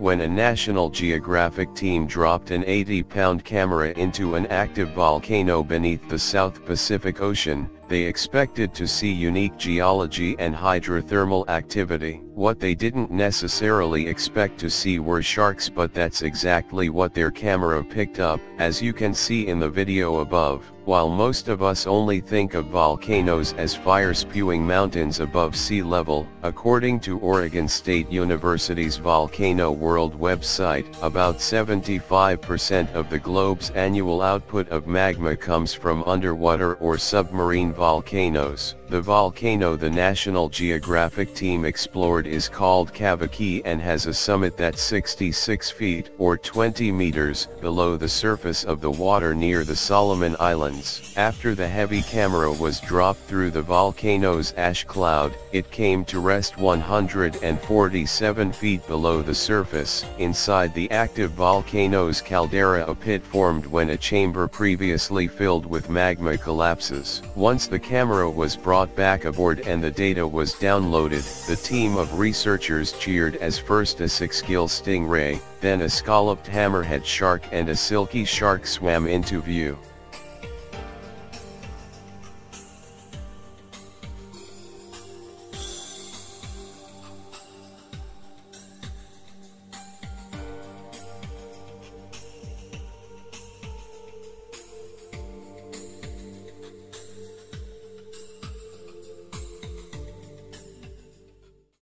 when a National Geographic team dropped an 80-pound camera into an active volcano beneath the South Pacific Ocean, they expected to see unique geology and hydrothermal activity. What they didn't necessarily expect to see were sharks but that's exactly what their camera picked up, as you can see in the video above. While most of us only think of volcanoes as fire-spewing mountains above sea level, according to Oregon State University's Volcano World website, about 75% of the globe's annual output of magma comes from underwater or submarine volcanoes. The volcano the National Geographic team explored is called Kavachi and has a summit that's 66 feet or 20 meters below the surface of the water near the Solomon Islands. After the heavy camera was dropped through the volcano's ash cloud, it came to rest 147 feet below the surface. Inside the active volcano's caldera a pit formed when a chamber previously filled with magma collapses. Once the camera was brought back aboard and the data was downloaded. The team of researchers cheered as first a six-gill stingray, then a scalloped hammerhead shark and a silky shark swam into view.